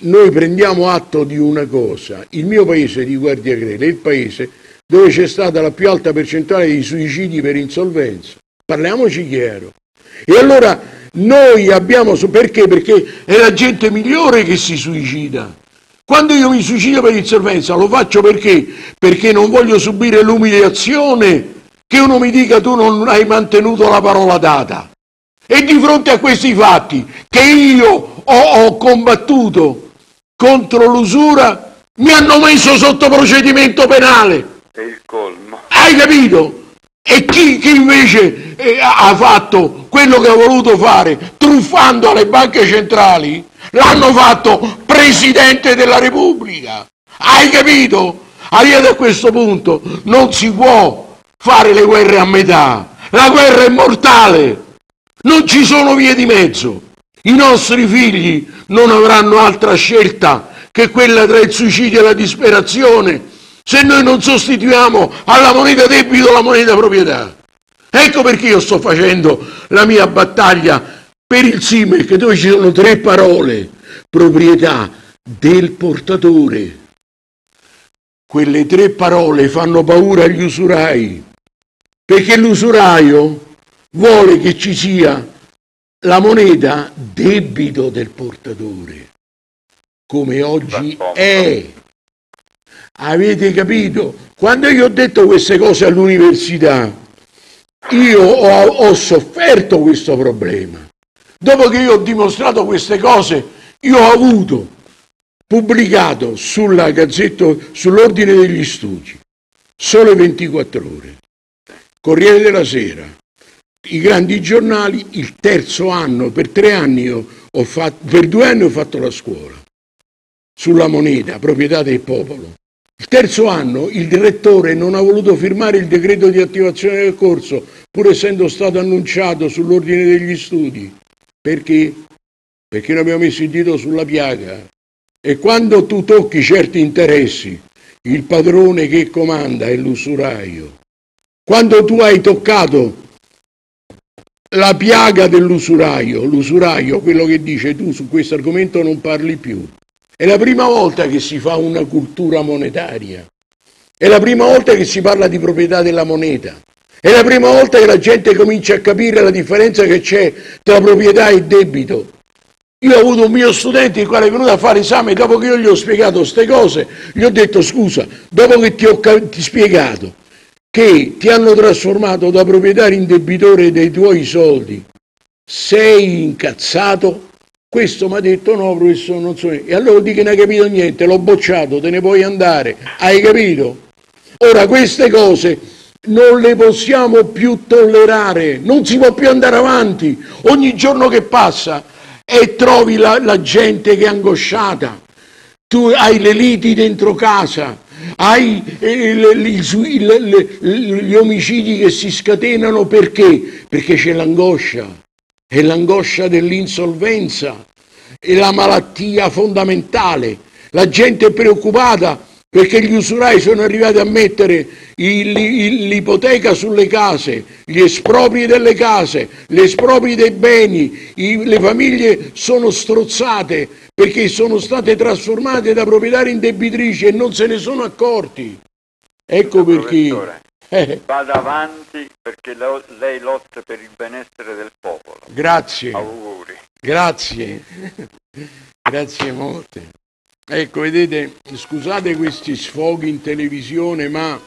noi prendiamo atto di una cosa, il mio paese di Guardia Grele è il paese dove c'è stata la più alta percentuale di suicidi per insolvenza. Parliamoci chiaro. E allora noi abbiamo, perché? Perché è la gente migliore che si suicida. Quando io mi suicido per insolvenza lo faccio perché? Perché non voglio subire l'umiliazione che uno mi dica tu non hai mantenuto la parola data. E di fronte a questi fatti che io ho, ho combattuto contro l'usura, mi hanno messo sotto procedimento penale. È il colmo. Hai capito? E chi, chi invece eh, ha fatto quello che ha voluto fare, truffando le banche centrali, l'hanno fatto Presidente della Repubblica. Hai capito? Arrivati a questo punto non si può fare le guerre a metà. La guerra è mortale. Non ci sono vie di mezzo. I nostri figli non avranno altra scelta che quella tra il suicidio e la disperazione se noi non sostituiamo alla moneta debito la moneta proprietà. Ecco perché io sto facendo la mia battaglia per il SIMEC dove ci sono tre parole, proprietà del portatore. Quelle tre parole fanno paura agli usurai, perché l'usuraio vuole che ci sia la moneta debito del portatore, come oggi è. Avete capito? Quando io ho detto queste cose all'università, io ho, ho, sofferto questo problema. Dopo che io ho dimostrato queste cose, io ho avuto pubblicato sulla gazzetta, sull'ordine degli studi, sole 24 ore, Corriere della Sera, i grandi giornali, il terzo anno, per tre anni ho fatto, per due anni ho fatto la scuola sulla moneta, proprietà del popolo. Il terzo anno il direttore non ha voluto firmare il decreto di attivazione del corso, pur essendo stato annunciato sull'ordine degli studi. Perché? Perché non abbiamo messo il dito sulla piaga. E quando tu tocchi certi interessi, il padrone che comanda è l'usuraio. Quando tu hai toccato la piaga dell'usuraio, l'usuraio, quello che dice tu su questo argomento non parli più. È la prima volta che si fa una cultura monetaria. È la prima volta che si parla di proprietà della moneta. È la prima volta che la gente comincia a capire la differenza che c'è tra proprietà e debito. Io ho avuto un mio studente il quale è venuto a fare esame dopo che io gli ho spiegato queste cose, gli ho detto scusa, dopo che ti ho ti spiegato che ti hanno trasformato da proprietario in debitore dei tuoi soldi, sei incazzato? Questo mi ha detto no professore non so e allora dico che non hai capito niente, l'ho bocciato, te ne puoi andare, hai capito? Ora queste cose non le possiamo più tollerare, non si può più andare avanti, ogni giorno che passa e trovi la, la gente che è angosciata, tu hai le liti dentro casa, hai eh, gli omicidi che si scatenano perché? Perché c'è l'angoscia è l'angoscia dell'insolvenza, è la malattia fondamentale. La gente è preoccupata perché gli usurai sono arrivati a mettere l'ipoteca sulle case, gli espropri delle case, gli espropri dei beni, le famiglie sono strozzate perché sono state trasformate da proprietari in debitrici e non se ne sono accorti. Ecco perché eh. Vada avanti perché lei lotta per il benessere del popolo. Grazie. Auguri. Grazie. Grazie molte. Ecco, vedete, scusate questi sfoghi in televisione, ma